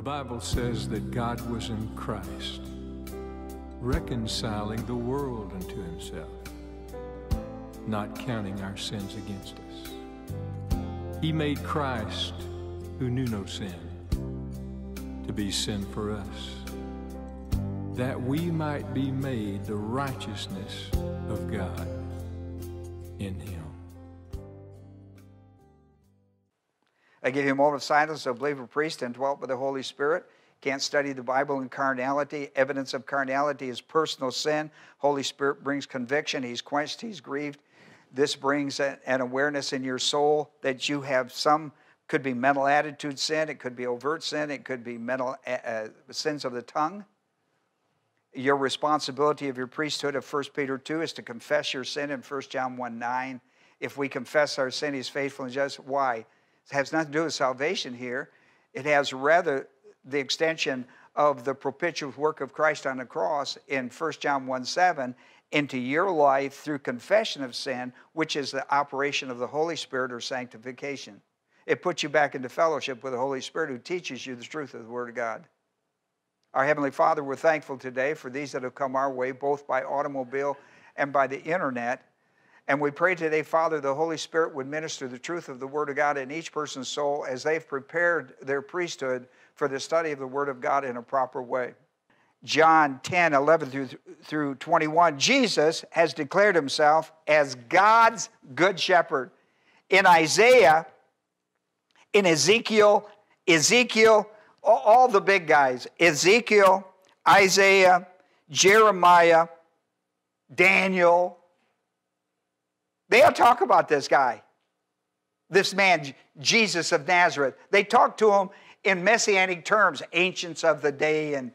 The Bible says that God was in Christ, reconciling the world unto himself, not counting our sins against us. He made Christ, who knew no sin, to be sin for us, that we might be made the righteousness of God in him. I give you a moment of silence, a believer priest and dwelt by the Holy Spirit. Can't study the Bible in carnality. Evidence of carnality is personal sin. Holy Spirit brings conviction. He's quenched, he's grieved. This brings an awareness in your soul that you have some, could be mental attitude sin, it could be overt sin, it could be mental uh, uh sins of the tongue. Your responsibility of your priesthood of 1 Peter 2 is to confess your sin in 1 John 1 9. If we confess our sin, he's faithful and just. Why? It has nothing to do with salvation here. It has rather the extension of the propitious work of Christ on the cross in 1 John 1 7 into your life through confession of sin, which is the operation of the Holy Spirit or sanctification. It puts you back into fellowship with the Holy Spirit who teaches you the truth of the Word of God. Our Heavenly Father, we're thankful today for these that have come our way, both by automobile and by the internet. And we pray today, Father, the Holy Spirit would minister the truth of the Word of God in each person's soul as they've prepared their priesthood for the study of the Word of God in a proper way. John 10, 11 through, through 21, Jesus has declared himself as God's good shepherd. In Isaiah, in Ezekiel, Ezekiel, all the big guys, Ezekiel, Isaiah, Jeremiah, Daniel, they all talk about this guy, this man, Jesus of Nazareth. They talk to him in messianic terms, ancients of the day. And,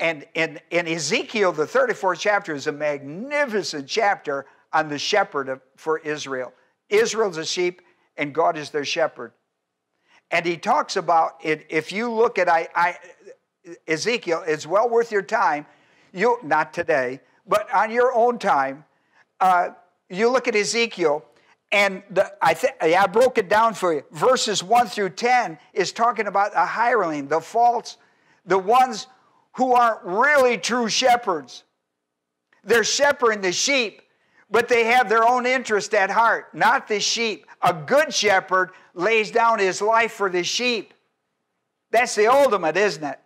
and in, in Ezekiel, the 34th chapter is a magnificent chapter on the shepherd of, for Israel. Israel's a sheep, and God is their shepherd. And he talks about it. If you look at I, I, Ezekiel, it's well worth your time. You not today, but on your own time. Uh, you look at Ezekiel, and the, I, th- I broke it down for you. Verses 1 through 10 is talking about a hireling, the false, the ones who aren't really true shepherds. They're shepherding the sheep, but they have their own interest at heart, not the sheep. A good shepherd lays down his life for the sheep. That's the ultimate, isn't it?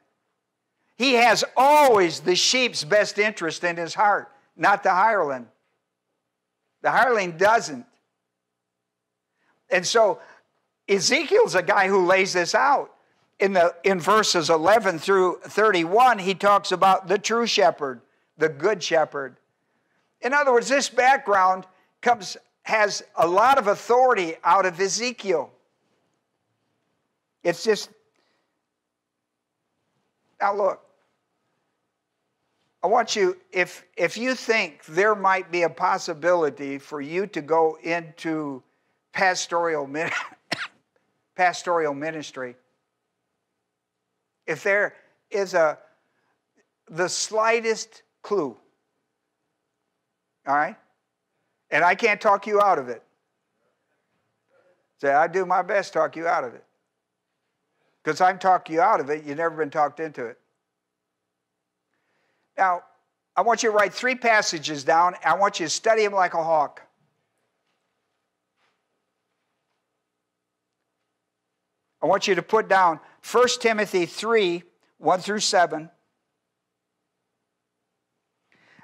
He has always the sheep's best interest in his heart, not the hireling. The hireling doesn't. And so Ezekiel's a guy who lays this out. In, the, in verses 11 through 31, he talks about the true shepherd, the good shepherd. In other words, this background comes, has a lot of authority out of Ezekiel. It's just, now look, I want you, if, if you think there might be a possibility for you to go into pastoral, pastoral ministry, if there is a, the slightest clue, all right? And I can't talk you out of it. Say, I do my best to talk you out of it. Because I'm talking you out of it, you've never been talked into it. Now, I want you to write three passages down. I want you to study them like a hawk. I want you to put down 1 Timothy 3 1 through 7.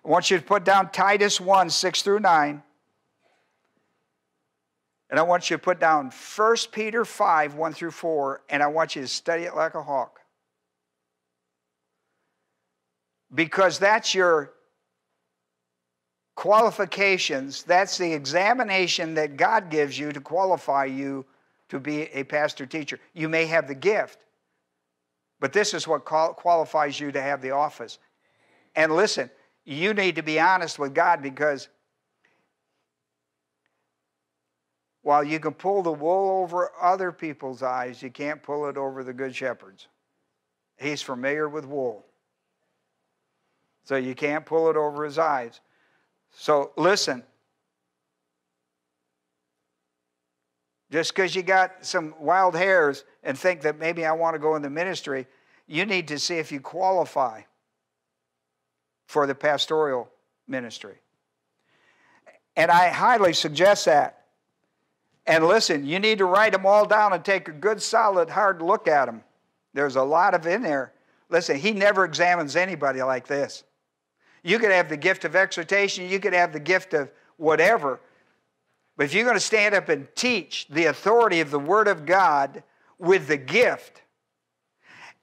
I want you to put down Titus 1 6 through 9. And I want you to put down 1 Peter 5 1 through 4. And I want you to study it like a hawk. Because that's your qualifications. That's the examination that God gives you to qualify you to be a pastor teacher. You may have the gift, but this is what qualifies you to have the office. And listen, you need to be honest with God because while you can pull the wool over other people's eyes, you can't pull it over the good shepherd's. He's familiar with wool. So you can't pull it over his eyes. So listen. Just because you got some wild hairs and think that maybe I want to go in the ministry, you need to see if you qualify for the pastoral ministry. And I highly suggest that. And listen, you need to write them all down and take a good, solid, hard look at them. There's a lot of in there. Listen, he never examines anybody like this. You could have the gift of exhortation, you could have the gift of whatever. But if you're going to stand up and teach the authority of the Word of God with the gift,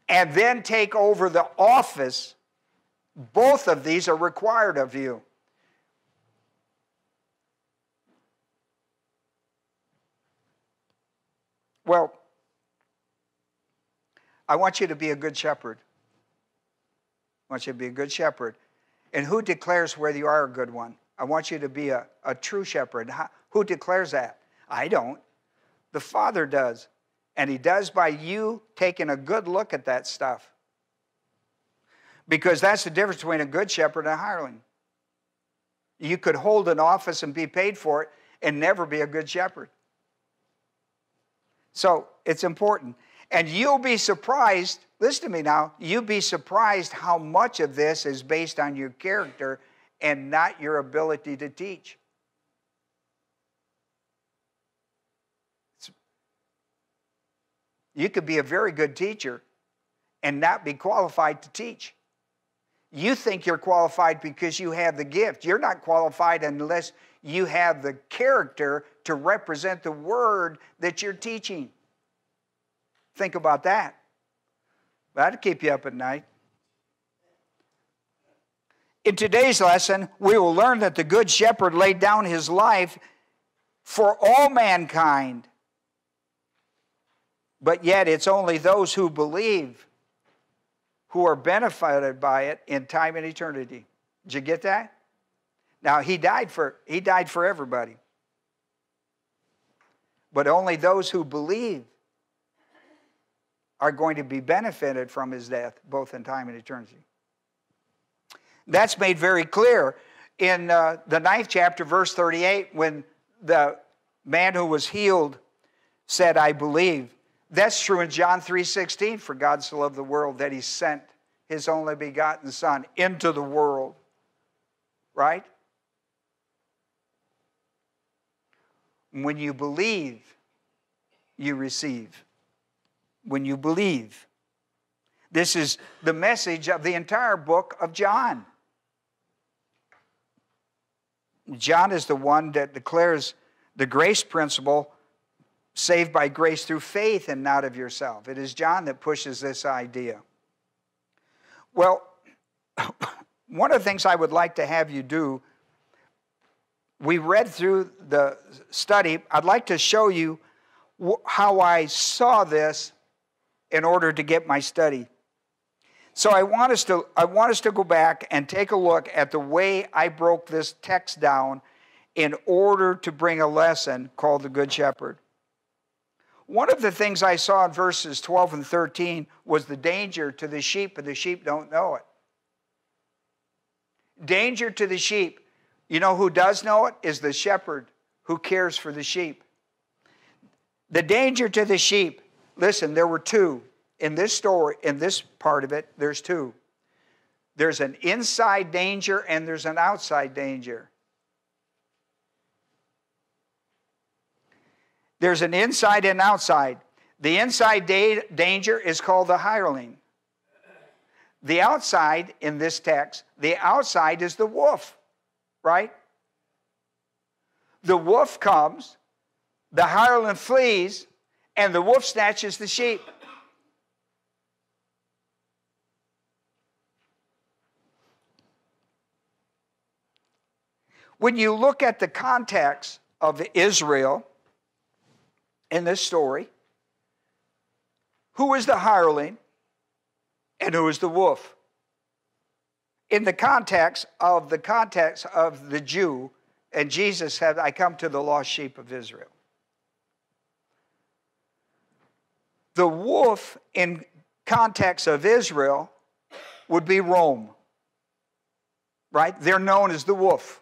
and then take over the office, both of these are required of you. Well, I want you to be a good shepherd. I want you to be a good shepherd. And who declares whether you are a good one? I want you to be a, a true shepherd. Who declares that? I don't. The Father does. And He does by you taking a good look at that stuff. Because that's the difference between a good shepherd and a hireling. You could hold an office and be paid for it and never be a good shepherd. So it's important. And you'll be surprised, listen to me now, you'll be surprised how much of this is based on your character and not your ability to teach. You could be a very good teacher and not be qualified to teach. You think you're qualified because you have the gift. You're not qualified unless you have the character to represent the word that you're teaching. Think about that. That'd keep you up at night. In today's lesson, we will learn that the Good Shepherd laid down his life for all mankind. But yet, it's only those who believe who are benefited by it in time and eternity. Did you get that? Now, he died for, he died for everybody. But only those who believe are going to be benefited from his death, both in time and eternity. That's made very clear in uh, the ninth chapter, verse 38, when the man who was healed said, I believe. That's true in John 3:16, for God so loved the world that he sent his only begotten son into the world. Right? When you believe, you receive when you believe. This is the message of the entire book of John. John is the one that declares the grace principle saved by grace through faith and not of yourself. It is John that pushes this idea. Well, one of the things I would like to have you do, we read through the study. I'd like to show you how I saw this in order to get my study. So I want us to I want us to go back and take a look at the way I broke this text down in order to bring a lesson called the Good Shepherd. One of the things I saw in verses 12 and 13 was the danger to the sheep, and the sheep don't know it. Danger to the sheep. You know who does know it? Is the shepherd who cares for the sheep. The danger to the sheep Listen, there were two. In this story, in this part of it, there's two. There's an inside danger and there's an outside danger. There's an inside and outside. The inside da- danger is called the hireling. The outside in this text, the outside is the wolf, right? The wolf comes, the hireling flees, and the wolf snatches the sheep. When you look at the context of Israel in this story, who is the hireling and who is the wolf? In the context of the context of the Jew, and Jesus said, I come to the lost sheep of Israel. The wolf, in context of Israel, would be Rome. Right? They're known as the wolf.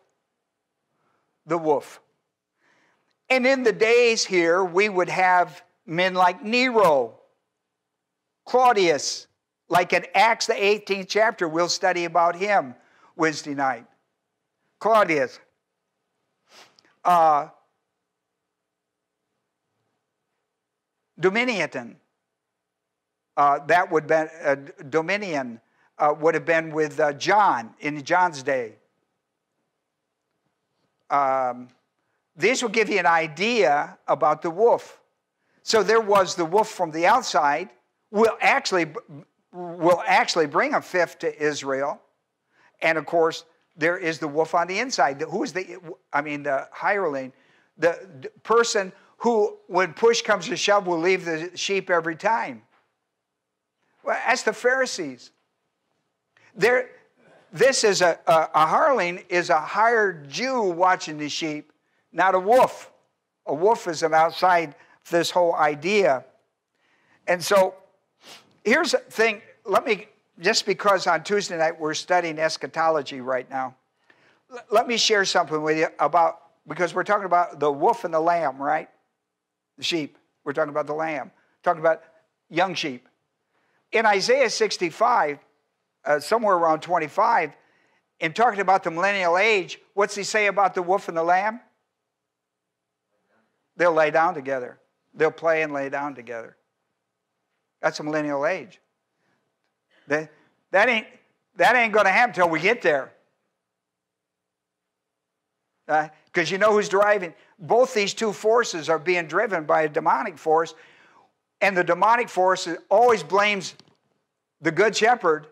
The wolf. And in the days here, we would have men like Nero, Claudius, Like in Acts, the 18th chapter, we'll study about him Wednesday night. Claudius. Uh. Uh, that would be uh, Domitian uh, would have been with uh, John in John's day. Um, this will give you an idea about the wolf. So there was the wolf from the outside. Will actually will actually bring a fifth to Israel, and of course there is the wolf on the inside. Who is the? I mean the hireling, the person who, when push comes to shove, will leave the sheep every time. Well, that's the Pharisees. There, this is a, a, a is a hired Jew watching the sheep, not a wolf. A wolf is an outside this whole idea. And so here's the thing. Let me, just because on Tuesday night we're studying eschatology right now, let me share something with you about, because we're talking about the wolf and the lamb, right? The sheep. We're talking about the lamb. Talking about young sheep. In Isaiah 65, uh, somewhere around 25, in talking about the millennial age, what's he say about the wolf and the lamb? They'll lay down together. They'll play and lay down together. That's a millennial age. That, that ain't, that ain't going to happen until we get there. Because uh, you know who's driving? Both these two forces are being driven by a demonic force, and the demonic force always blames the good shepherd.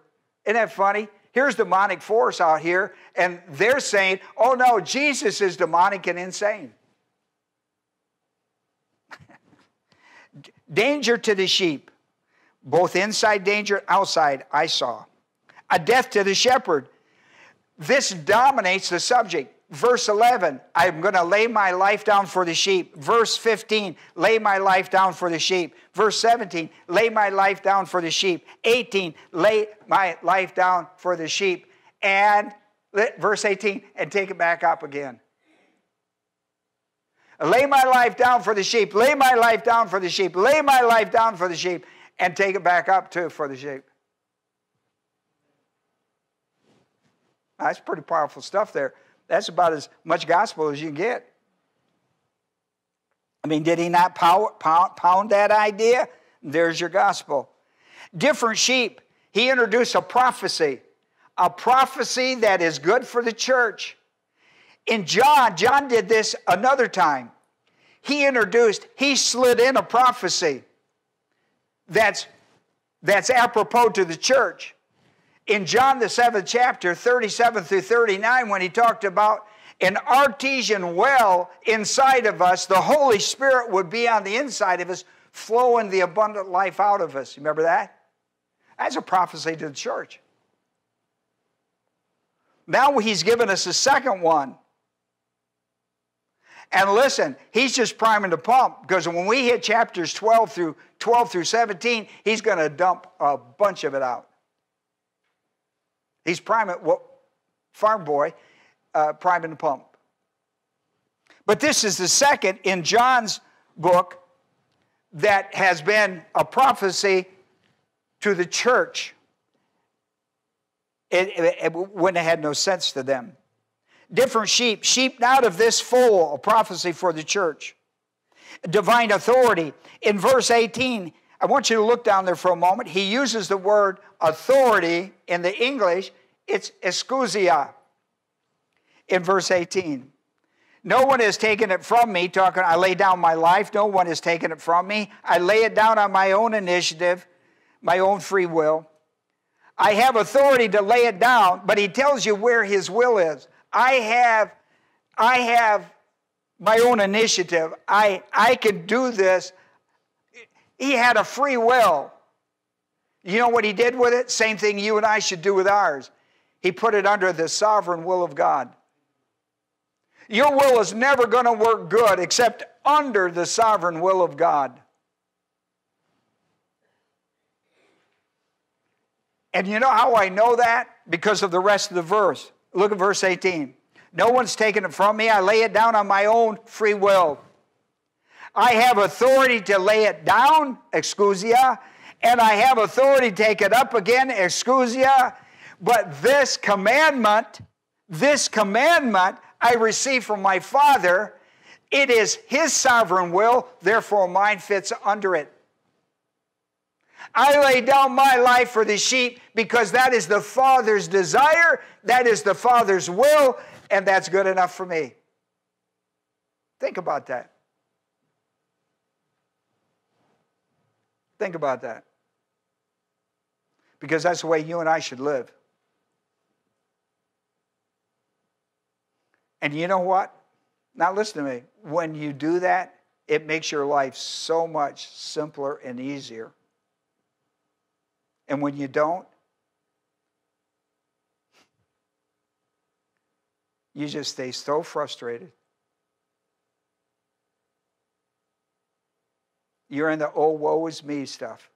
Isn't that funny? Here's demonic force out here, and they're saying, oh no, Jesus is demonic and insane. danger to the sheep, both inside danger, outside, I saw. A death to the shepherd. This dominates the subject. Verse 11, I'm going to lay my life down for the sheep. Verse 15, lay my life down for the sheep. Verse 17, lay my life down for the sheep. 18, lay my life down for the sheep. And verse 18, and take it back up again. Lay my life down for the sheep. Lay my life down for the sheep. Lay my life down for the sheep. And take it back up too for the sheep. That's pretty powerful stuff there. That's about as much gospel as you can get. I mean, did he not pound, pound that idea? There's your gospel. Different sheep. He introduced a prophecy, a prophecy that is good for the church. In John, John did this another time. He introduced, he slid in a prophecy that's, that's apropos to the church in John, the seventh chapter, 37 through 39, when he talked about an artesian well inside of us, the Holy Spirit would be on the inside of us, flowing the abundant life out of us. Remember that? That's a prophecy to the church. Now he's given us a second one. And listen, he's just priming the pump because when we hit chapters 12 through 12 through 17, he's going to dump a bunch of it out. He's priming, well, farm boy, uh, priming the pump. But this is the second in John's book that has been a prophecy to the church it, it, it, when it had no sense to them. Different sheep, sheep out of this fold, a prophecy for the church. Divine authority. In verse 18, I want you to look down there for a moment. He uses the word authority in the English, it's exousia in verse 18. No one has taken it from me, talking, I lay down my life. No one has taken it from me. I lay it down on my own initiative, my own free will. I have authority to lay it down, but he tells you where his will is. I have, I have my own initiative. I, I can do this he had a free will. You know what he did with it? Same thing you and I should do with ours. He put it under the sovereign will of God. Your will is never going to work good except under the sovereign will of God. And you know how I know that? Because of the rest of the verse. Look at verse 18. No one's taken it from me. I lay it down on my own free will. I have authority to lay it down, exousia, and I have authority to take it up again, exousia. But this commandment, this commandment I receive from my Father, it is His sovereign will, therefore mine fits under it. I lay down my life for the sheep because that is the Father's desire, that is the Father's will, and that's good enough for me. Think about that. Think about that. Because that's the way you and I should live. And you know what? Now, listen to me. When you do that, it makes your life so much simpler and easier. And when you don't, you just stay so frustrated. You're in the oh, woe is me stuff.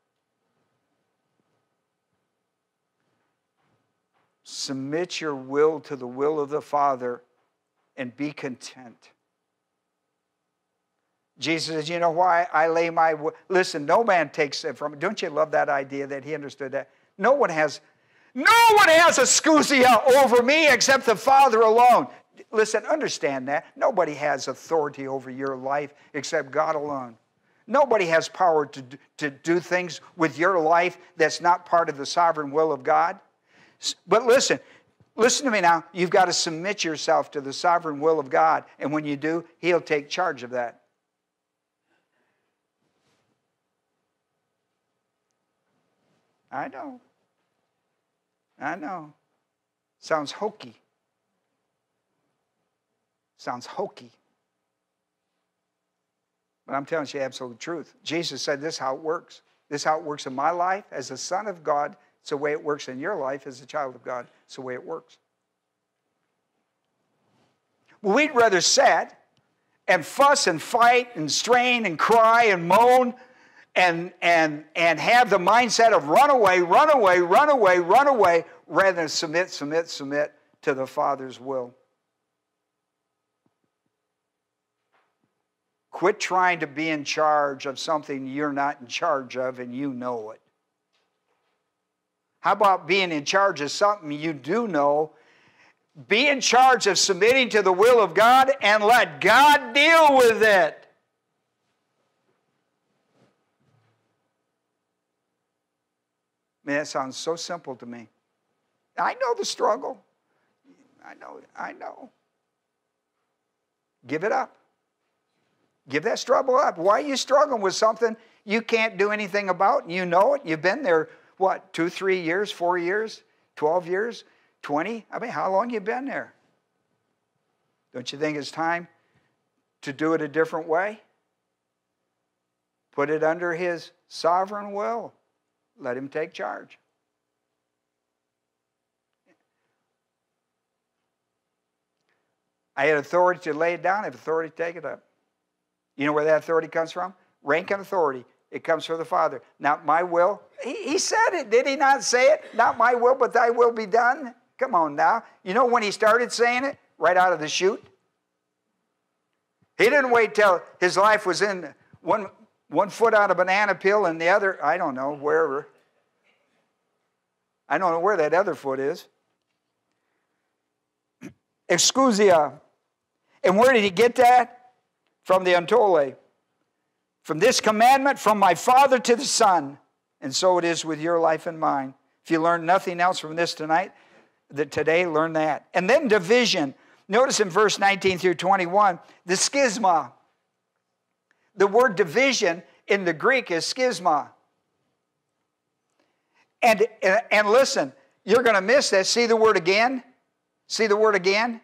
Submit your will to the will of the Father and be content. Jesus says, You know why I lay my. Listen, no man takes it from. Don't you love that idea that he understood that? No one has. No one has a exousia over me except the Father alone. Listen, understand that. Nobody has authority over your life except God alone. Nobody has power to, to do things with your life that's not part of the sovereign will of God. But listen, listen to me now. You've got to submit yourself to the sovereign will of God. And when you do, He'll take charge of that. I know. I know. Sounds hokey. Sounds hokey. But I'm telling you absolute truth. Jesus said this is how it works. This is how it works in my life as a son of God. It's the way it works in your life as a child of God. It's the way it works. we'd rather sit and fuss and fight and strain and cry and moan and, and, and have the mindset of run away, run away, run away, run away, rather than submit, submit, submit to the Father's will. Quit trying to be in charge of something you're not in charge of and you know it. How about being in charge of something you do know? Be in charge of submitting to the will of God and let God deal with it. Man, that sounds so simple to me. I know the struggle. I know, I know. Give it up. Give that struggle up. Why are you struggling with something you can't do anything about? You know it. You've been there, what, two, three years, four years, 12 years, 20? I mean, how long you been there? Don't you think it's time to do it a different way? Put it under His sovereign will. Let him take charge. I had authority to lay it down, I have authority to take it up. You know where that authority comes from? Rank and authority. It comes from the Father. Not my will. He, he said it. Did he not say it? Not my will, but thy will be done. Come on now. You know when he started saying it? Right out of the chute. He didn't wait till his life was in one, one foot on a banana peel and the other, I don't know, wherever. I don't know where that other foot is. Exousia. And where did he get that? From the Entole. From this commandment, from my Father to the Son. And so it is with your life and mine. If you learn nothing else from this tonight, that today, learn that. And then division. Notice in verse 19 through 21, the schisma. The word division in the Greek is schisma. And, and listen, you're going to miss that. See the word again? See the word again?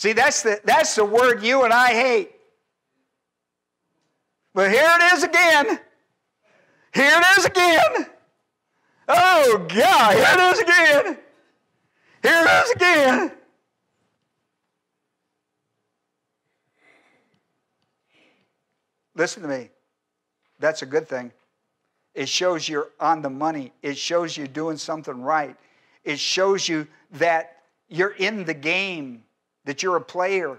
See, that's the, that's the word you and I hate. But here it is again. Here it is again. Oh, God, here it is again. Here it is again. Listen to me. That's a good thing. It shows you're on the money. It shows you're doing something right. It shows you that you're in the game, that you're a player.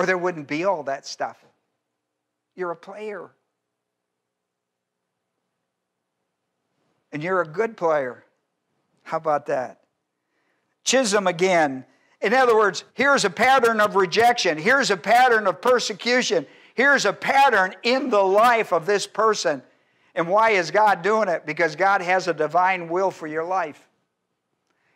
or there wouldn't be all that stuff. You're a player. And you're a good player. How about that? Schisma again. In other words, here's a pattern of rejection. Here's a pattern of persecution. Here's a pattern in the life of this person. And why is God doing it? Because God has a divine will for your life.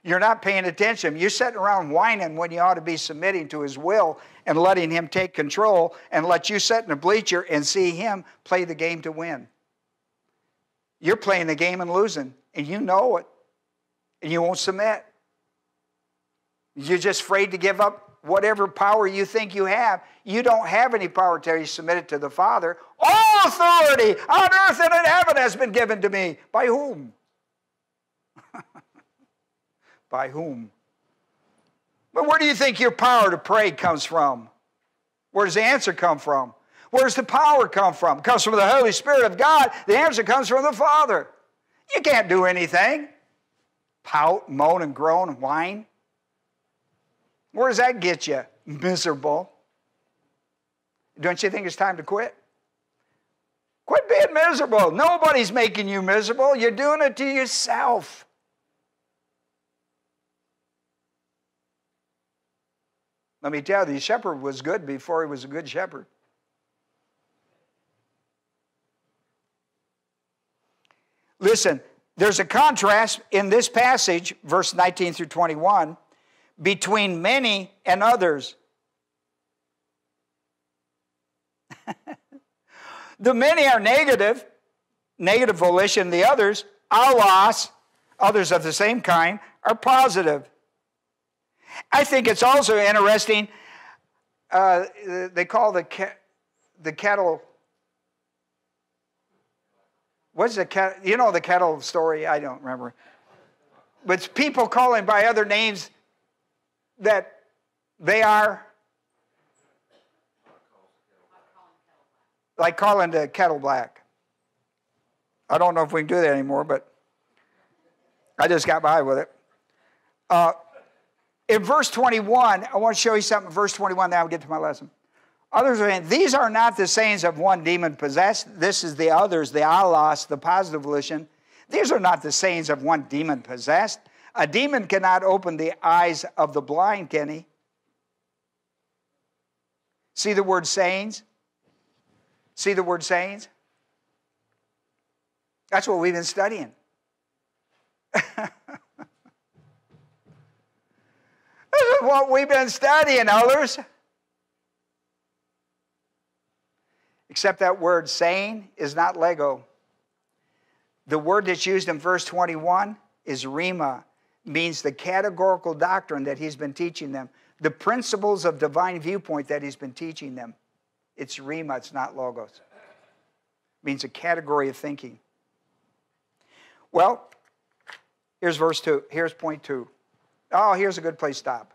You're not paying attention. You're sitting around whining when you ought to be submitting to His will and letting Him take control and let you sit in a bleacher and see Him play the game to win. You're playing the game and losing, and you know it, and you won't submit. You're just afraid to give up whatever power you think you have. You don't have any power until you submit it to the Father. All authority on earth and in heaven has been given to me. By whom? By whom? But where do you think your power to pray comes from? Where does the answer come from? Where does the power come from? It comes from the Holy Spirit of God. The answer comes from the Father. You can't do anything. Pout, moan, and groan and whine. Where does that get you? Miserable. Don't you think it's time to quit? Quit being miserable. Nobody's making you miserable. You're doing it to yourself. Let me tell you, the shepherd was good before he was a good shepherd. Listen, there's a contrast in this passage, verse 19 through 21 between many and others. the many are negative, negative volition. The others, allos, others of the same kind, are positive. I think it's also interesting. Uh, they call the the kettle. What's the kettle? You know the kettle story? I don't remember. But people calling by other names that they are like calling the kettle black. I don't know if we can do that anymore, but I just got by with it. Uh, in verse 21, I want to show you something. Verse 21, then I'll get to my lesson. Others are saying, These are not the sayings of one demon possessed. This is the others, the allos, the positive volition. These are not the sayings of one demon possessed. A demon cannot open the eyes of the blind, can he? See the word sayings? See the word sayings? That's what we've been studying. this is what we've been studying, others. Except that word saying is not Lego. The word that's used in verse 21 is rhema means the categorical doctrine that he's been teaching them, the principles of divine viewpoint that he's been teaching them. It's Rhema, it's not Logos. It means a category of thinking. Well, here's verse 2. Here's point 2. Oh, here's a good place to stop.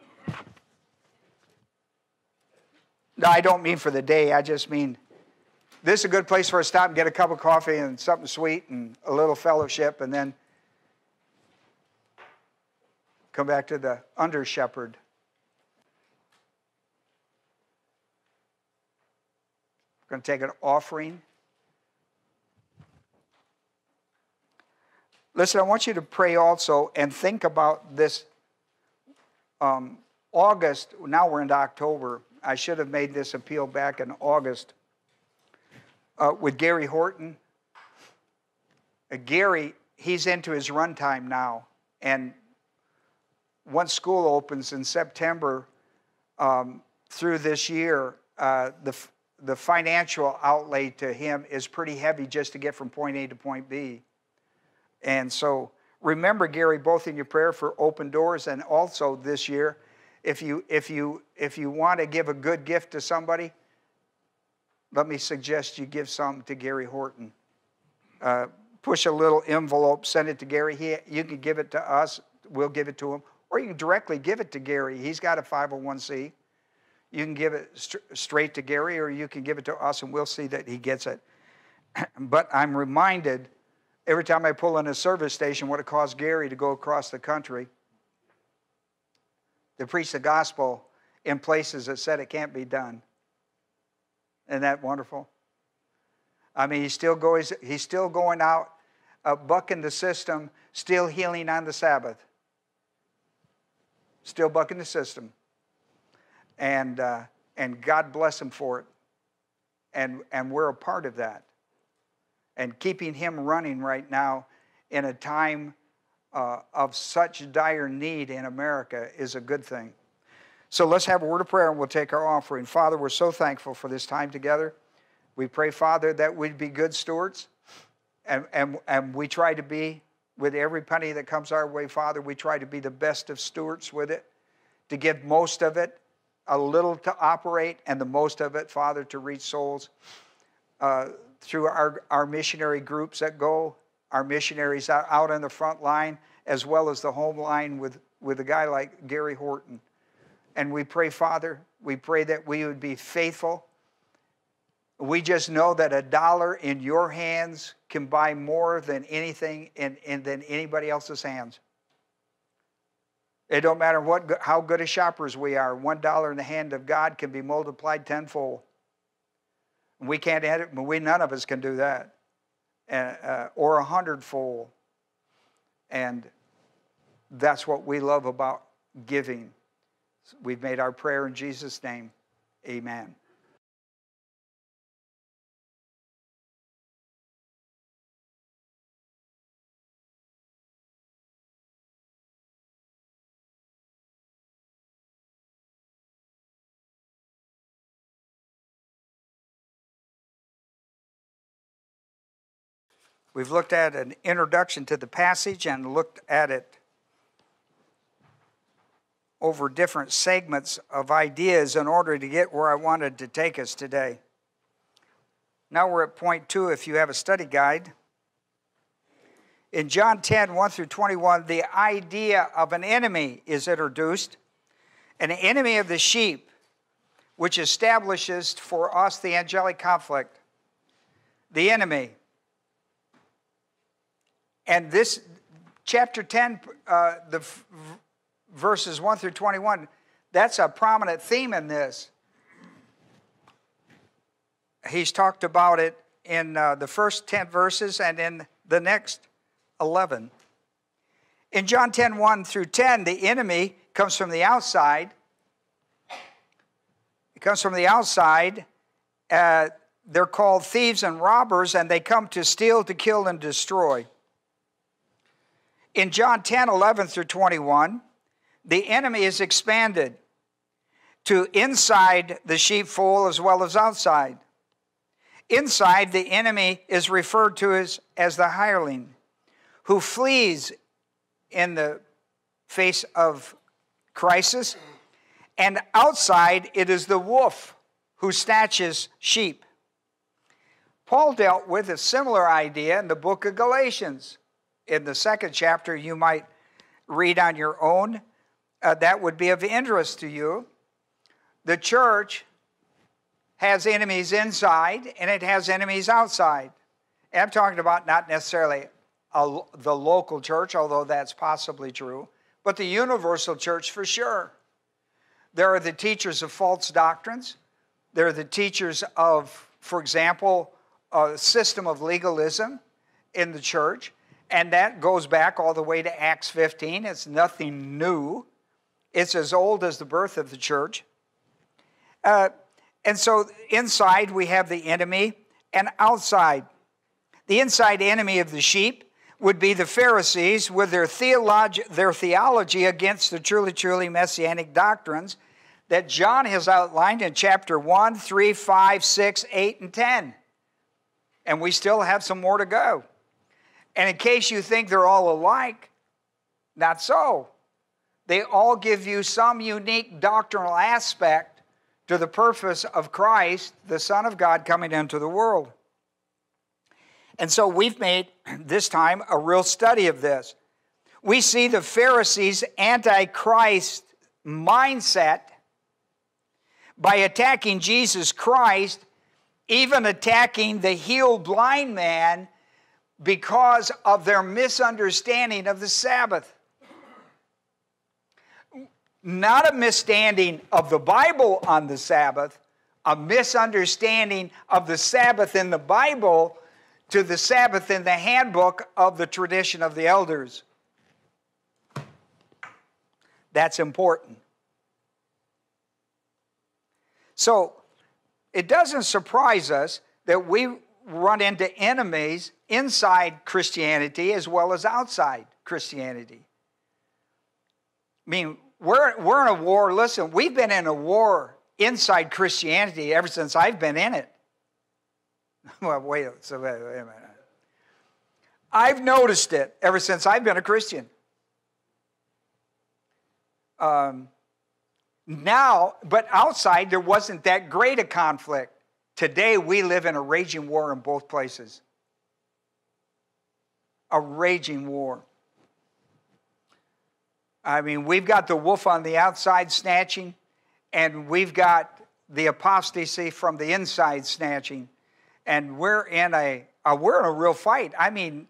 No, I don't mean for the day. I just mean this is a good place for a stop and get a cup of coffee and something sweet and a little fellowship and then Come back to the under shepherd. We're going to take an offering. Listen, I want you to pray also and think about this. Um, August, now we're into October. I should have made this appeal back in August uh, with Gary Horton. Uh, Gary, he's into his runtime now, and once school opens in September um, through this year, uh, the, the financial outlay to him is pretty heavy just to get from point A to point B. And so remember, Gary, both in your prayer for open doors and also this year, if you, if you, if you want to give a good gift to somebody, let me suggest you give some to Gary Horton. Uh, push a little envelope, send it to Gary. He, you can give it to us, we'll give it to him. Or you can directly give it to Gary. He's got a 501c. You can give it st- straight to Gary, or you can give it to us, and we'll see that he gets it. but I'm reminded every time I pull in a service station what it costs Gary to go across the country to preach the gospel in places that said it can't be done. Isn't that wonderful? I mean, he's still going, he's still going out, uh, bucking the system, still healing on the Sabbath. Still bucking the system. And, uh, and God bless him for it. And, and we're a part of that. And keeping him running right now in a time uh, of such dire need in America is a good thing. So let's have a word of prayer and we'll take our offering. Father, we're so thankful for this time together. We pray, Father, that we'd be good stewards. And, and, and we try to be, with every penny that comes our way, Father, we try to be the best of stewards with it, to give most of it, a little to operate, and the most of it, Father, to reach souls uh, through our, our missionary groups that go, our missionaries out, out on the front line, as well as the home line with, with a guy like Gary Horton. And we pray, Father, we pray that we would be faithful. We just know that a dollar in your hands can buy more than anything in, in than anybody else's hands. It don't matter what, how good of shoppers we are. One dollar in the hand of God can be multiplied tenfold. We can't add it, we none of us can do that, uh, or a hundredfold. And that's what we love about giving. We've made our prayer in Jesus' name. Amen. We've looked at an introduction to the passage and looked at it over different segments of ideas in order to get where I wanted to take us today. Now we're at point two if you have a study guide. In John 10, 1 through 21, the idea of an enemy is introduced, an enemy of the sheep, which establishes for us the angelic conflict. The enemy. And this, chapter 10, uh, the verses 1 through 21, that's a prominent theme in this. He's talked about it in uh, the first 10 verses and in the next 11. In John 10 1 through 10, the enemy comes from the outside. It comes from the outside. Uh, they're called thieves and robbers, and they come to steal, to kill, and destroy. In John 10 11 through 21, the enemy is expanded to inside the sheepfold as well as outside. Inside, the enemy is referred to as, as the hireling, who flees in the face of crisis. And outside, it is the wolf who snatches sheep. Paul dealt with a similar idea in the book of Galatians. In the second chapter, you might read on your own uh, that would be of interest to you. The church has enemies inside and it has enemies outside. And I'm talking about not necessarily a, the local church, although that's possibly true, but the universal church for sure. There are the teachers of false doctrines. There are the teachers of, for example, a system of legalism in the church. And that goes back all the way to Acts 15. It's nothing new. It's as old as the birth of the church. Uh, and so inside we have the enemy, and outside. The inside enemy of the sheep would be the Pharisees with their, theology, their theology against the truly, truly messianic doctrines that John has outlined in chapter 1, 3, 5, 6, 8, and 10. And we still have some more to go. And in case you think they're all alike, not so. They all give you some unique doctrinal aspect to the purpose of Christ, the Son of God, coming into the world. And so we've made this time a real study of this. We see the Pharisees' antichrist mindset by attacking Jesus Christ, even attacking the healed blind man because of their misunderstanding of the Sabbath not a misstanding of the Bible on the Sabbath, a misunderstanding of the Sabbath in the Bible to the Sabbath in the handbook of the tradition of the elders. That's important. So it doesn't surprise us that we run into enemies inside Christianity as well as outside Christianity. I mean, we're, we're in a war. Listen, we've been in a war inside Christianity ever since I've been in it. well, wait, so wait, wait a minute. I've noticed it ever since I've been a Christian. Um, now, but outside there wasn't that great a conflict. Today we live in a raging war in both places. A raging war. I mean, we've got the wolf on the outside snatching, and we've got the apostasy from the inside snatching, and we're in a, a we're in a real fight. I mean,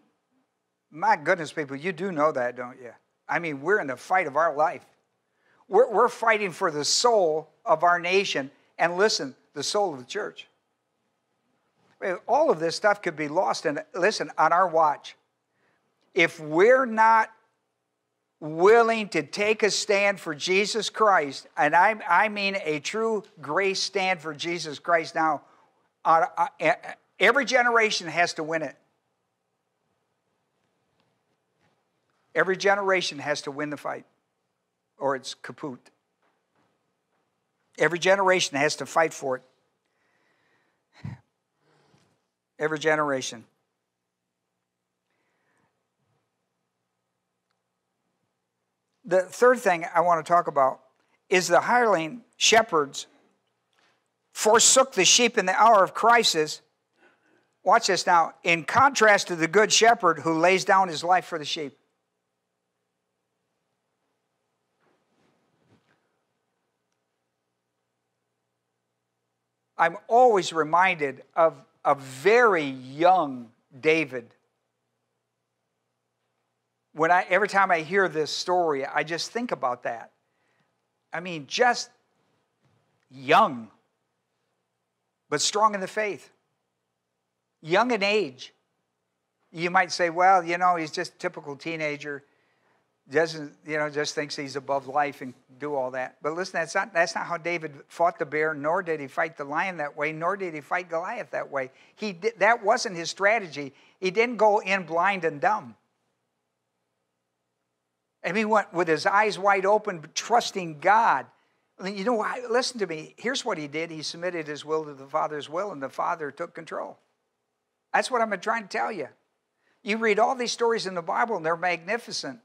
my goodness, people, you do know that, don't you? I mean, we're in the fight of our life. We're, we're fighting for the soul of our nation, and listen, the soul of the church. All of this stuff could be lost, and listen, on our watch. If we're not willing to take a stand for Jesus Christ, and I, I mean a true grace stand for Jesus Christ. Now, uh, uh, every generation has to win it. Every generation has to win the fight, or it's kaput. Every generation has to fight for it. Every generation. The third thing I want to talk about is the hireling shepherds forsook the sheep in the hour of crisis. Watch this now, in contrast to the good shepherd who lays down his life for the sheep. I'm always reminded of a very young David when I every time I hear this story, I just think about that. I mean, just young, but strong in the faith. Young in age. You might say, well, you know, he's just a typical teenager, doesn't, you know, just thinks he's above life and do all that. But listen, that's not that's not how David fought the bear, nor did he fight the lion that way, nor did he fight Goliath that way. He did, that wasn't his strategy. He didn't go in blind and dumb. And he went with his eyes wide open, trusting God. You know, listen to me. Here's what he did. He submitted his will to the Father's will, and the Father took control. That's what I'm trying to tell you. You read all these stories in the Bible, and they're magnificent.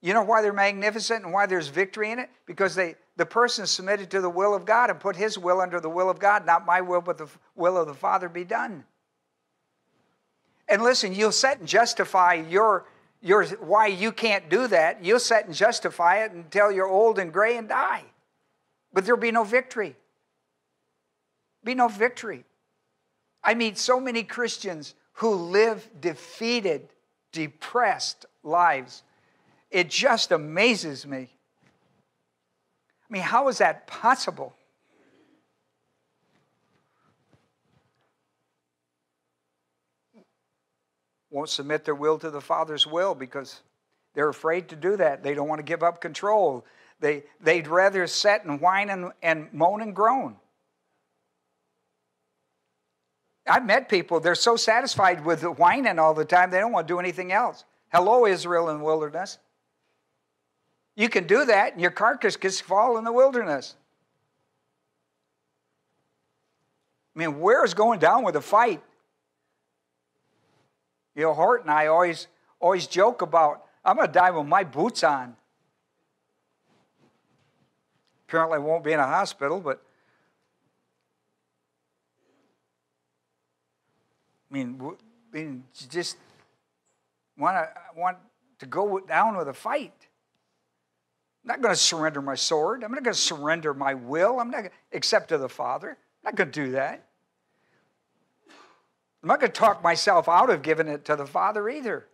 You know why they're magnificent and why there's victory in it? Because they, the person submitted to the will of God and put his will under the will of God. Not my will, but the will of the Father be done. And listen, you'll set and justify your your, why you can't do that, you'll set and justify it until you're old and gray and die. But there'll be no victory. Be no victory. I meet so many Christians who live defeated, depressed lives. It just amazes me. I mean, how is that possible? won't submit their will to the Father's will because they're afraid to do that. They don't want to give up control. They, they'd rather sit and whine and, and moan and groan. I've met people, they're so satisfied with whining all the time, they don't want to do anything else. Hello, Israel in the wilderness. You can do that, and your carcass can fall in the wilderness. I mean, where is going down with a fight? You know, Hort and I always always joke about I'm going to die with my boots on. Apparently, I won't be in a hospital, but I mean, I mean, just want to want to go down with a fight. I'm not going to surrender my sword. I'm not going to surrender my will. I'm not going to, except to the Father. I'm not going to do that. I'm not going to talk myself out of giving it to the Father either.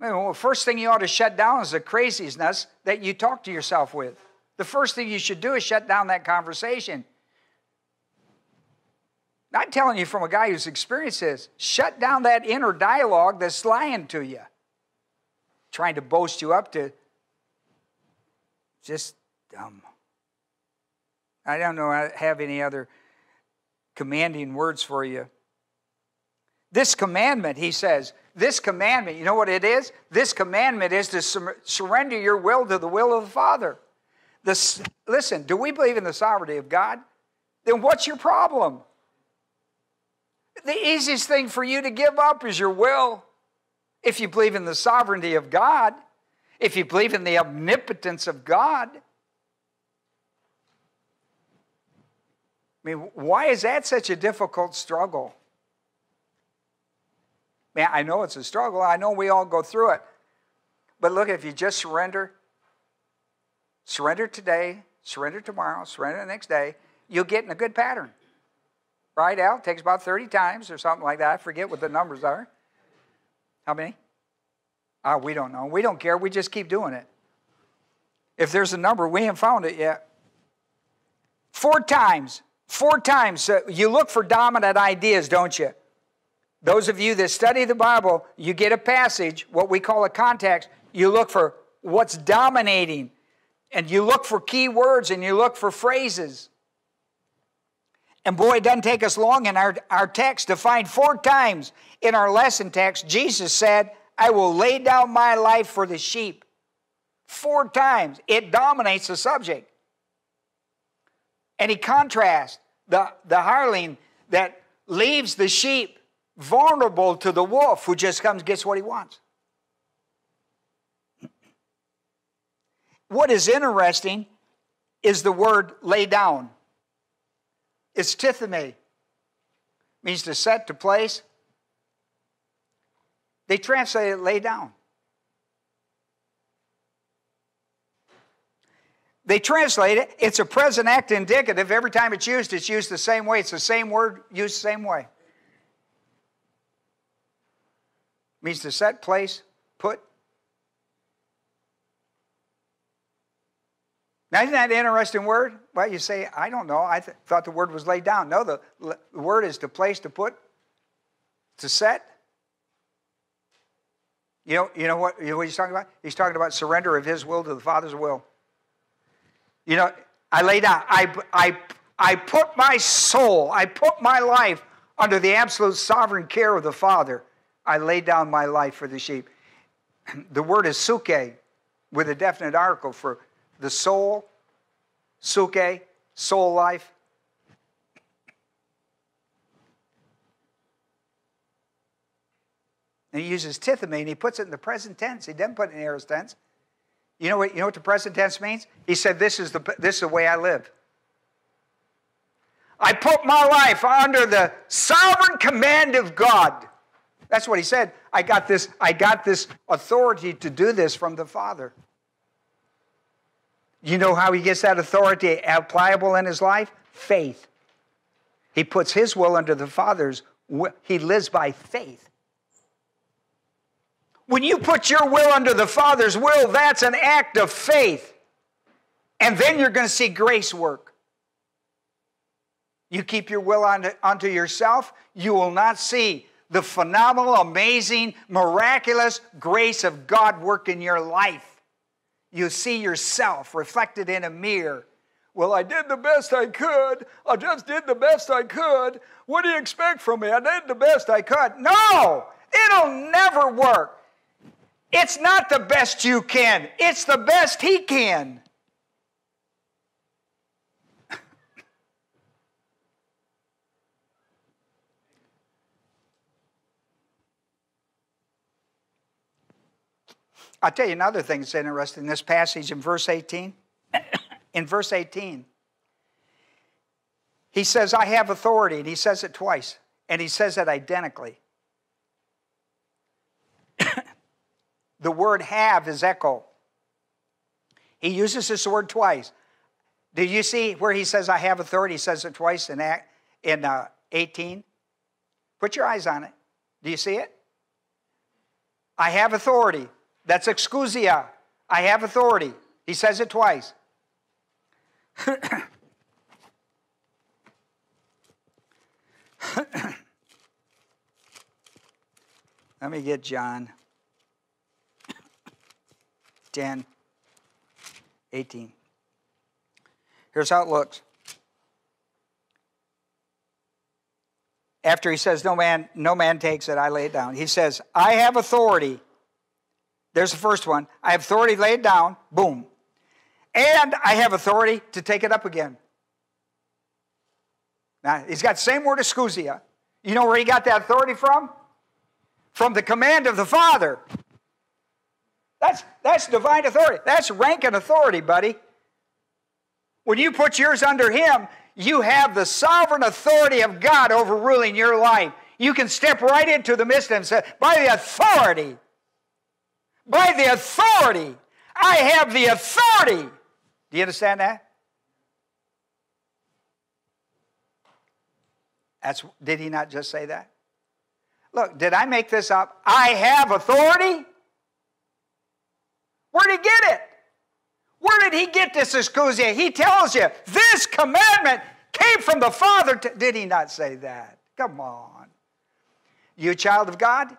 I well, first thing you ought to shut down is the craziness that you talk to yourself with. the first thing you should do is shut down that conversation. I'm telling you from a guy who's experienced this. Shut down that inner dialogue that's lying to you, trying to boast you up to just dumb. I don't know I have any other commanding words for you. This commandment, he says, this commandment, you know what it is? This commandment is to sur- surrender your will to the will of the Father. This, listen, do we believe in the sovereignty of God? Then what's your problem? The easiest thing for you to give up is your will. If you believe in the sovereignty of God, if you believe in the omnipotence of God, I mean, why is that such a difficult struggle? Man, I know it's a struggle. I know we all go through it. But look, if you just surrender, surrender today, surrender tomorrow, surrender the next day, you'll get in a good pattern. Right, Al? It takes about 30 times or something like that. I forget what the numbers are. How many? Ah, we don't know. We don't care. We just keep doing it. If there's a number, we haven't found it yet. Four times. Four times. So you look for dominant ideas, don't you? Those of you that study the Bible, you get a passage, what we call a context, you look for what's dominating, and you look for key words and you look for phrases. And boy, it doesn't take us long in our, our text to find four times in our lesson text, Jesus said, I will lay down my life for the sheep. Four times. It dominates the subject. And he contrasts the, the hireling that leaves the sheep vulnerable to the wolf who just comes gets what he wants. What is interesting is the word lay down. It's tithemi. Means to set to place. They translate it lay down. They translate it, it's a present act indicative. Every time it's used, it's used the same way. It's the same word used the same way. means to set, place, put. Now, isn't that an interesting word? Well, you say, I don't know. I th- thought the word was laid down. No, the, the word is to place, to put, to set. You know, you know what, you know what he's talking about? He's talking about surrender of his will to the Father's will. You know, I lay down, I, I, I put my soul, I put my life under the absolute sovereign care of the Father. I lay down my life for the sheep. The word is suke with a definite article for the soul, suke, soul life. And he uses tithemi and he puts it in the present tense. He doesn't put it in the aorist tense. You know what, you know what the present tense means? He said, this is, the, this is the way I live. I put my life under the sovereign command of God. That's what he said. I got this, I got this authority to do this from the Father. You know how he gets that authority applicable in his life? Faith. He puts his will under the Father's. He lives by faith. When you put your will under the Father's will, that's an act of faith. And then you're going to see grace work. You keep your will unto, yourself, you will not see the phenomenal, amazing, miraculous grace of God work in your life. You see yourself reflected in a mirror. Well, I did the best I could. I just did the best I could. What do you expect from me? I did the best I could. No, it'll never work. It's not the best you can, it's the best He can. I'll tell you another thing that's interesting in this passage in verse 18. in verse 18, he says, I have authority, and he says it twice, and he says it identically. The word have is echo. He uses this word twice. Did you see where he says, I have authority? He says it twice in, in uh, 18. Put your eyes on it. Do you see it? I have authority. That's exousia. I have authority. He says it twice. Let me get John 10, 18. Here's how it looks. After he says, No man, no man takes it, I lay it down. He says, I have authority. There's the first one. I have authority it down. Boom. And I have authority to take it up again. Now, he's got the same word as exousia. You know where he got that authority from? From the command of the Father. That's, that's divine authority. That's rank and authority, buddy. When you put yours under him, you have the sovereign authority of God overruling your life. You can step right into the midst and say, by the authority, by the authority, I have the authority. Do you understand that? That's, did he not just say that? Look, did I make this up? I have authority? Where did he get it? Where did he get this exousia? He tells you, this commandment came from the Father. To, did he not say that? Come on. You a child of God?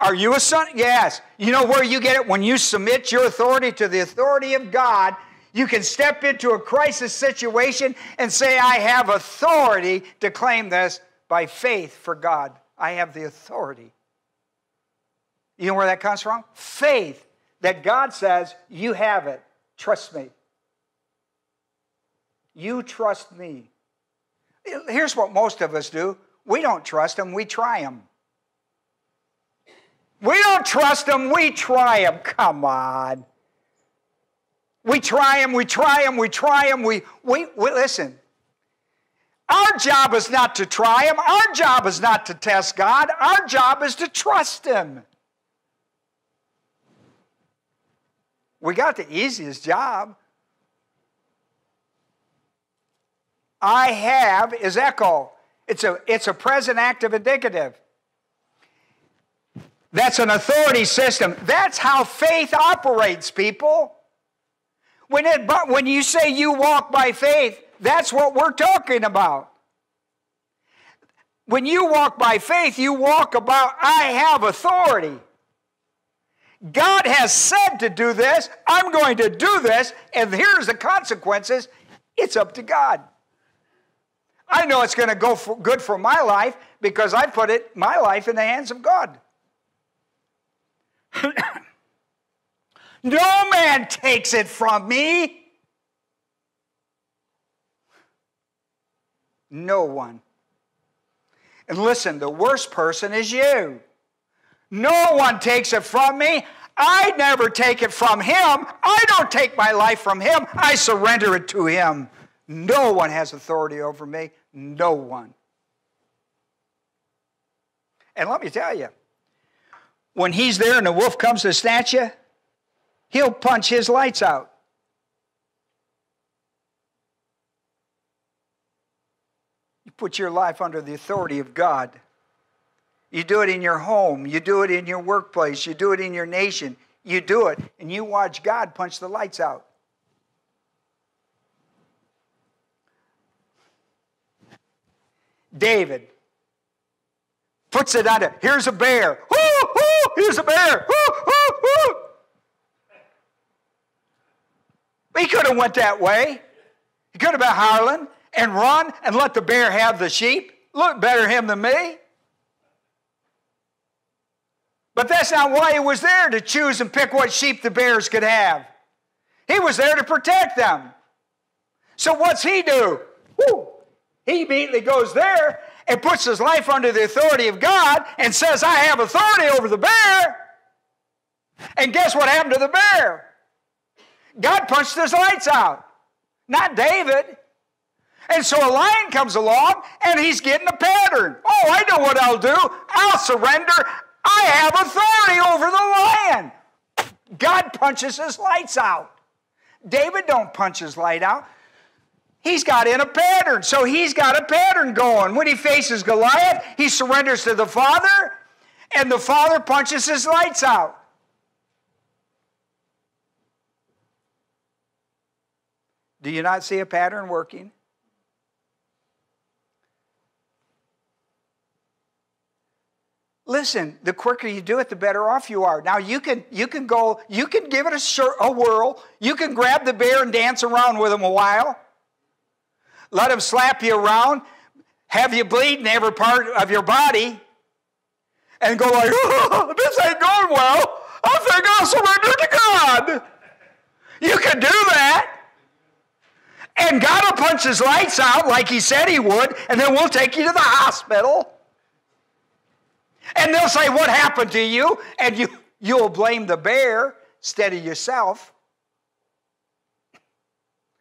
Are you a son? Yes. You know where you get it? When you submit your authority to the authority of God, you can step into a crisis situation and say, I have authority to claim this by faith for God. I have the authority. You know where that comes from? Faith that God says, You have it. Trust me. You trust me. Here's what most of us do we don't trust Him, we try Him. We don't trust Him, we try Him. Come on. We try Him, we try Him, we try Him. We, we, we listen. Our job is not to try Him. Our job is not to test God. Our job is to trust Him. We got the easiest job. I have is echo. It's a, it's a present active indicative. That's an authority system. That's how faith operates, people. When, it, but when you say you walk by faith, that's what we're talking about. When you walk by faith, you walk about, I have authority. God has said to do this. I'm going to do this. And here's the consequences. It's up to God. I know it's going to go for, good for my life because I put it, my life in the hands of God. no man takes it from me. No one. And listen, the worst person is you. No one takes it from me. I never take it from him. I don't take my life from him. I surrender it to him. No one has authority over me. No one. And let me tell you, when he's there and the wolf comes to snatch you, he'll punch his lights out. You put your life under the authority of God. You do it in your home, you do it in your workplace, you do it in your nation. You do it, and you watch God punch the lights out. David puts it on it. Here's a bear. Woo, woo, here's a bear. Woo. He could have went that way. He could have been howling and run and let the bear have the sheep. Look better him than me. But that's not why he was there to choose and pick what sheep the bears could have. He was there to protect them. So what's he do? Woo, he immediately goes there and puts his life under the authority of God and says, I have authority over the bear. And guess what happened to the bear? God punched his lights out, not David. And so a lion comes along and he's getting a pattern. Oh, I know what I'll do. I'll surrender. I have authority over the lion. God punches his lights out. David don't punch his light out. He's got in a pattern. So he's got a pattern going. When he faces Goliath, he surrenders to the Father, and the Father punches his lights out. Do you not see a pattern working? Listen, the quicker you do it, the better off you are. Now you can you can go, you can give it a, a whirl. You can grab the bear and dance around with him a while. Let him slap you around, have you bleed in every part of your body, and go like, oh, this ain't going well. I think I'll surrender to God. You can do that. And God will punch his lights out like he said he would, and then we'll take you to the hospital. And they'll say, What happened to you? And you, you'll blame the bear instead of yourself.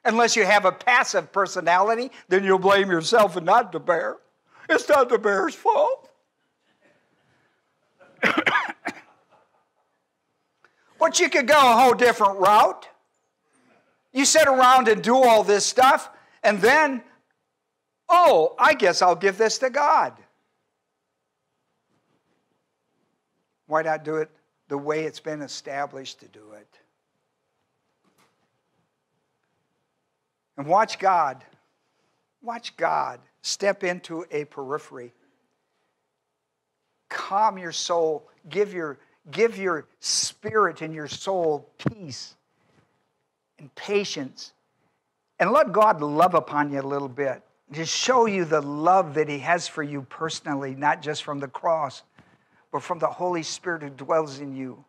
Unless you have a passive personality, then you'll blame yourself and not the bear. It's not the bear's fault. but you could go a whole different route. You sit around and do all this stuff, and then, oh, I guess I'll give this to God. Why not do it the way it's been established to do it? And watch God, watch God step into a periphery. Calm your soul, give your, give your spirit and your soul peace and patience. And let God love upon you a little bit. Just show you the love that He has for you personally, not just from the cross but from the Holy Spirit who dwells in you.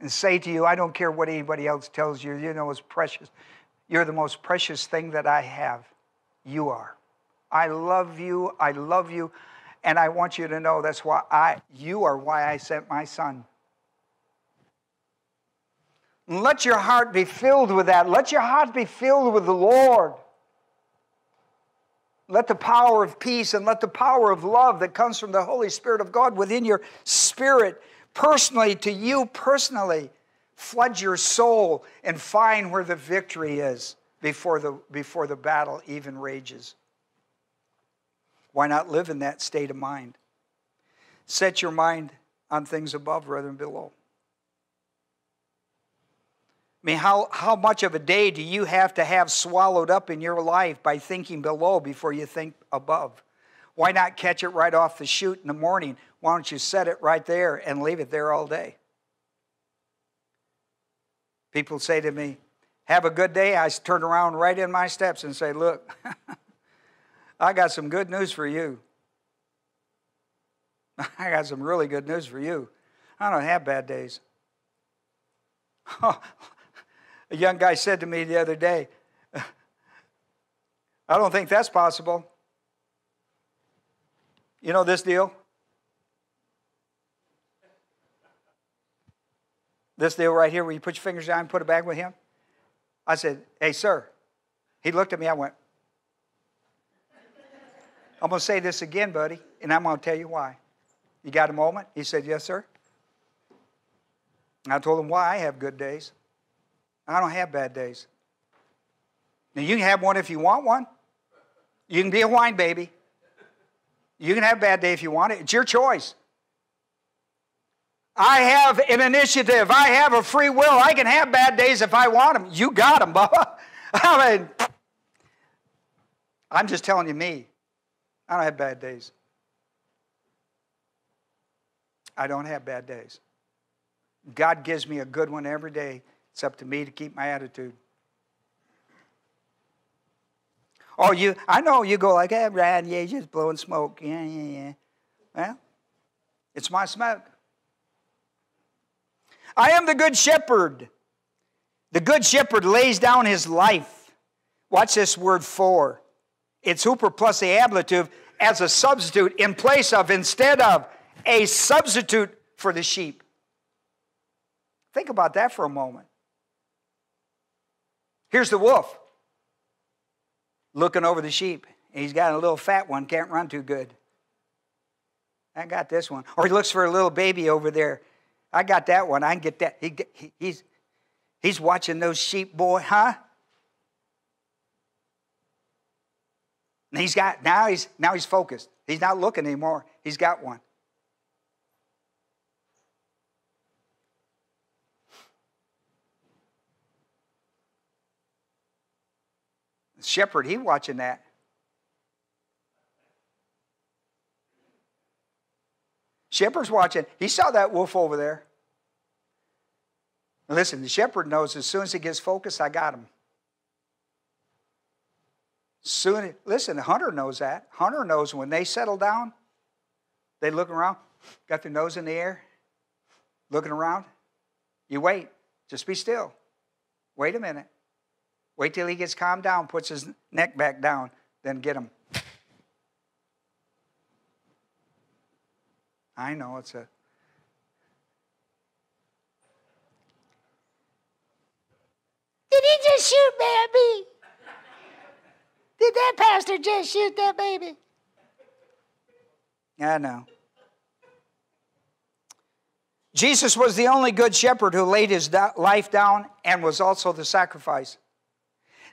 And say to you, I don't care what anybody else tells you, you know, it's precious. You're the most precious thing that I have. You are. I love you. I love you. And I want you to know that's why I, you are why I sent my son. Let your heart be filled with that. Let your heart be filled with the Lord. Let the power of peace and let the power of love that comes from the Holy Spirit of God within your spirit, personally, to you personally, flood your soul and find where the victory is before the, before the battle even rages. Why not live in that state of mind? Set your mind on things above rather than below. I mean, how, how much of a day do you have to have swallowed up in your life by thinking below before you think above? Why not catch it right off the chute in the morning? Why don't you set it right there and leave it there all day? People say to me, Have a good day. I turn around right in my steps and say, Look, I got some good news for you. I got some really good news for you. I don't have bad days. A young guy said to me the other day, I don't think that's possible. You know this deal? This deal right here where you put your fingers down and put it back with him? I said, Hey, sir. He looked at me, I went, I'm going to say this again, buddy, and I'm going to tell you why. You got a moment? He said, Yes, sir. And I told him why I have good days. I don't have bad days. Now, you can have one if you want one. You can be a whine baby. You can have a bad day if you want it. It's your choice. I have an initiative. I have a free will. I can have bad days if I want them. You got them, Bubba. I mean, I'm just telling you me. I don't have bad days. I don't have bad days. God gives me a good one every day. It's up to me to keep my attitude. Oh, you, I know you go like, hey, Brad, yeah, just blowing smoke. Yeah, yeah, yeah. Well, it's my smoke. I am the good shepherd. The good shepherd lays down his life. Watch this word for. It's huper plus the ablative as a substitute in place of, instead of, a substitute for the sheep. Think about that for a moment. Here's the wolf looking over the sheep. He's got a little fat one, can't run too good. I got this one. Or he looks for a little baby over there. I got that one. I can get that. He, he, he's, he's watching those sheep, boy, huh? And he's got now he's now he's focused. He's not looking anymore. He's got one. Shepherd, he watching that. Shepherd's watching. He saw that wolf over there. Listen, the shepherd knows as soon as he gets focused, I got him. Soon, listen, the hunter knows that. Hunter knows when they settle down, they look around, got their nose in the air, looking around. You wait. Just be still. Wait a minute. Wait till he gets calmed down, puts his neck back down, then get him. I know it's a. Did he just shoot baby? Did that pastor just shoot that baby? I know. Jesus was the only good shepherd who laid his life down and was also the sacrifice.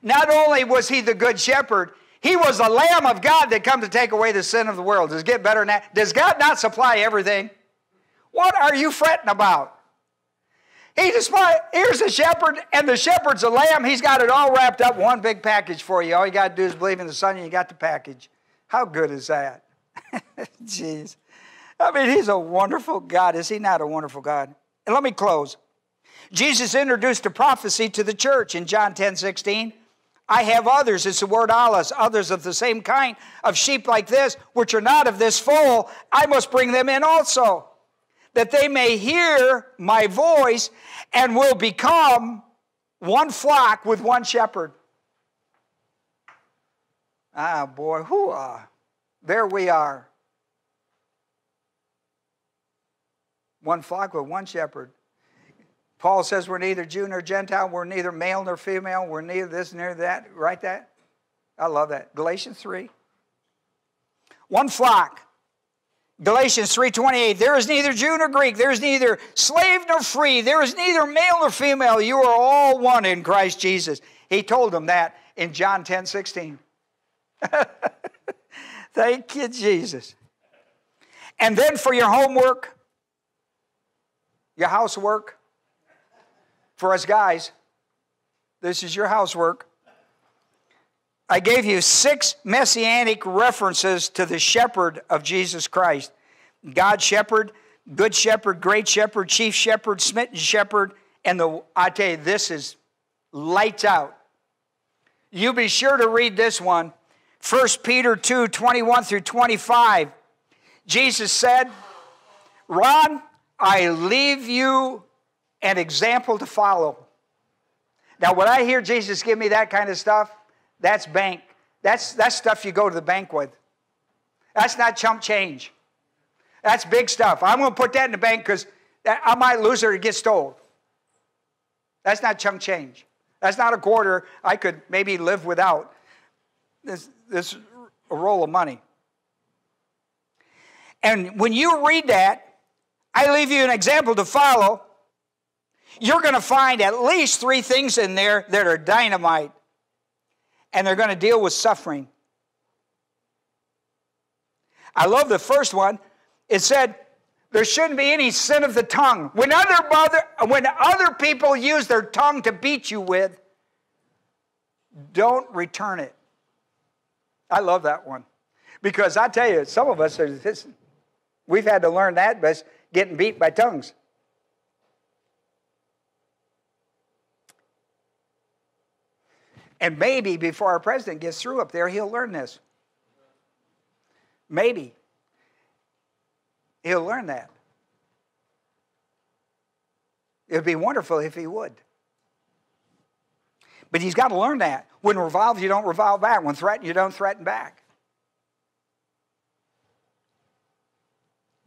Not only was he the good shepherd, he was the Lamb of God that come to take away the sin of the world. Does it get better than that? Does God not supply everything? What are you fretting about? He display, here's the shepherd, and the shepherd's a lamb. He's got it all wrapped up, one big package for you. All you got to do is believe in the Son, and you got the package. How good is that? Jeez. I mean, he's a wonderful God. Is he not a wonderful God? And let me close. Jesus introduced a prophecy to the church in John 10 16. I have others, it's the word allos, others of the same kind of sheep like this, which are not of this fold. I must bring them in also, that they may hear my voice and will become one flock with one shepherd. Ah, boy, who are? There we are. one flock with one shepherd. Paul says we're neither Jew nor Gentile, we're neither male nor female, we're neither this nor that. Right that? I love that. Galatians 3. One flock. Galatians 3:28 There is neither Jew nor Greek there is neither slave nor free there is neither male nor female you are all one in Christ Jesus. He told them that in John 10:16. Thank you Jesus. And then for your homework your housework. For us guys, this is your housework. I gave you six messianic references to the shepherd of Jesus Christ God shepherd, good shepherd, great shepherd, chief shepherd, smitten shepherd, and the I tell you, this is lights out. You be sure to read this one. 1 Peter 2 21 through 25. Jesus said, Ron, I leave you an example to follow. Now, when I hear Jesus give me that kind of stuff, that's bank. That's, that's stuff you go to the bank with. That's not chump change. That's big stuff. I'm going to put that in the bank because I might lose it or get stole. That's not chump change. That's not a quarter I could maybe live without. This, this a roll of money. And when you read that, I leave you an example to follow. You're going to find at least three things in there that are dynamite, and they're going to deal with suffering. I love the first one. It said, there shouldn't be any sin of the tongue. When other, mother, when other people use their tongue to beat you with, don't return it. I love that one. Because I tell you, some of us are, we've had to learn that, by getting beat by tongues. And maybe before our president gets through up there, he'll learn this. Maybe. He'll learn that. It would be wonderful if he would. But he's got to learn that. When revolved, you don't revolve back. When threatened, you don't threaten back.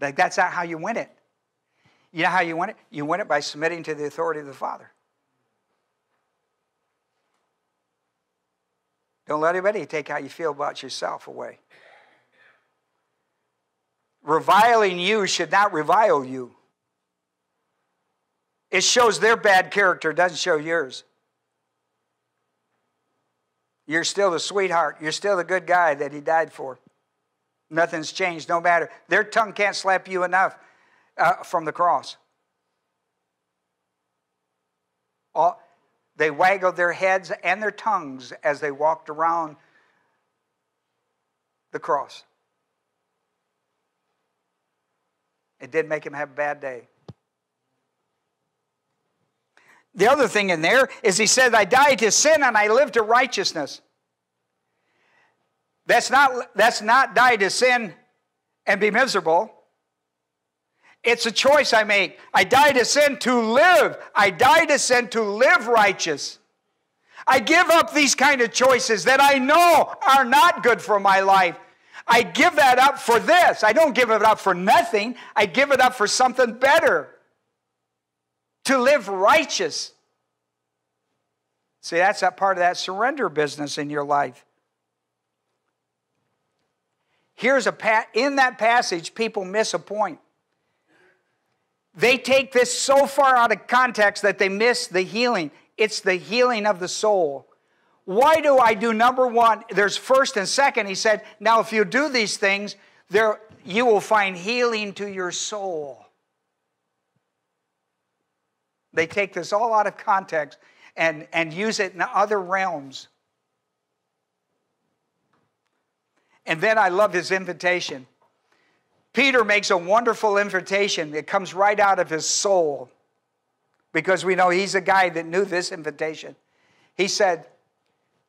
Like that's not how you win it. You know how you win it? You win it by submitting to the authority of the Father. Don't let anybody take how you feel about yourself away. Reviling you should not revile you. It shows their bad character, doesn't show yours. You're still the sweetheart. You're still the good guy that he died for. Nothing's changed, no matter. Their tongue can't slap you enough uh, from the cross. All, They waggled their heads and their tongues as they walked around the cross. It did make him have a bad day. The other thing in there is he said, I died to sin and I live to righteousness. That's not, that's not die to sin and be miserable. It's a choice I make. I die to sin to live. I die to sin to live righteous. I give up these kind of choices that I know are not good for my life. I give that up for this. I don't give it up for nothing. I give it up for something better. To live righteous. See, that's that part of that surrender business in your life. Here's a pa- in that passage, people miss a point. They take this so far out of context that they miss the healing. It's the healing of the soul. Why do I do number one? There's first and second. He said, Now, if you do these things, there, you will find healing to your soul. They take this all out of context and, and use it in other realms. And then I love his invitation. Peter makes a wonderful invitation that comes right out of his soul because we know he's a guy that knew this invitation. He said,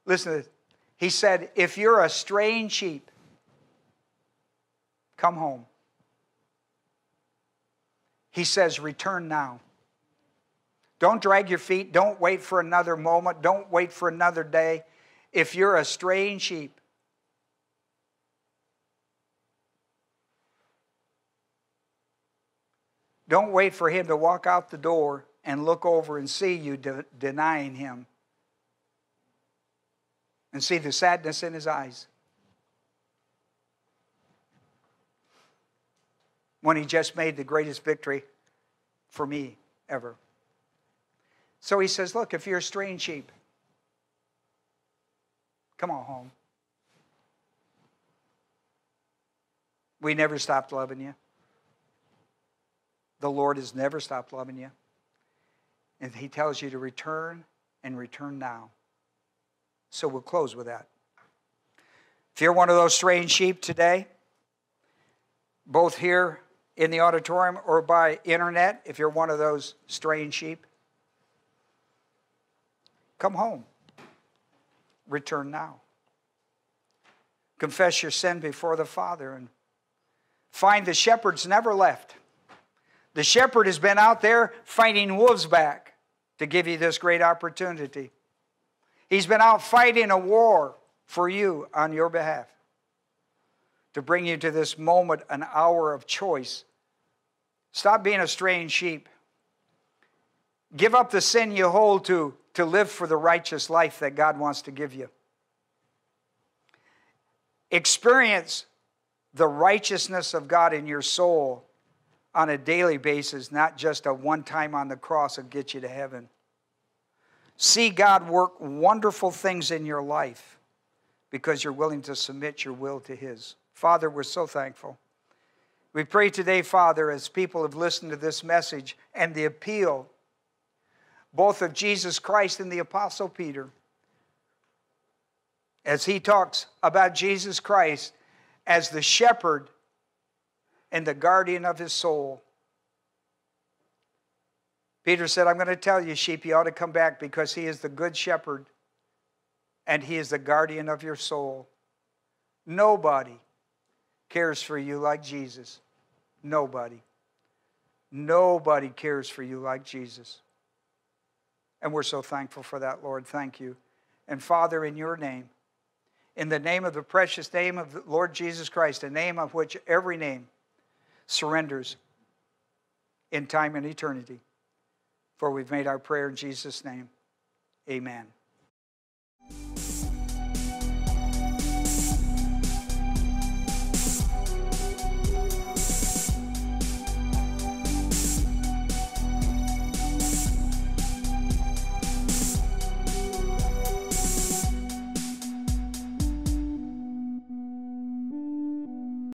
Listen to this. He said, If you're a straying sheep, come home. He says, Return now. Don't drag your feet. Don't wait for another moment. Don't wait for another day. If you're a straying sheep, don't wait for him to walk out the door and look over and see you de- denying him and see the sadness in his eyes. When he just made the greatest victory for me ever. So he says, Look, if you're a strange sheep, come on home. We never stopped loving you. The Lord has never stopped loving you. And he tells you to return and return now. So we'll close with that. If you're one of those strange sheep today, both here in the auditorium or by internet, if you're one of those strange sheep, come home. Return now. Confess your sin before the Father and find the shepherd's never left. The shepherd has been out there fighting wolves back to give you this great opportunity. He's been out fighting a war for you on your behalf to bring you to this moment, an hour of choice. Stop being a strange sheep. Give up the sin you hold to to live for the righteous life that God wants to give you. Experience the righteousness of God in your soul on a daily basis, not just a one time on the cross and get you to heaven. See God work wonderful things in your life because you're willing to submit your will to His. Father, we're so thankful. We pray today, Father, as people have listened to this message and the appeal, both of Jesus Christ and the Apostle Peter, as he talks about Jesus Christ as the shepherd and the guardian of his soul. Peter said, I'm going to tell you, sheep, you ought to come back because he is the good shepherd and he is the guardian of your soul. Nobody cares for you like Jesus. Nobody. Nobody cares for you like Jesus. And we're so thankful for that, Lord. Thank you. And Father, in your name, in the name of the precious name of the Lord Jesus Christ, a name of which every name surrenders in time and eternity. For we've made our prayer in Jesus' name. Amen.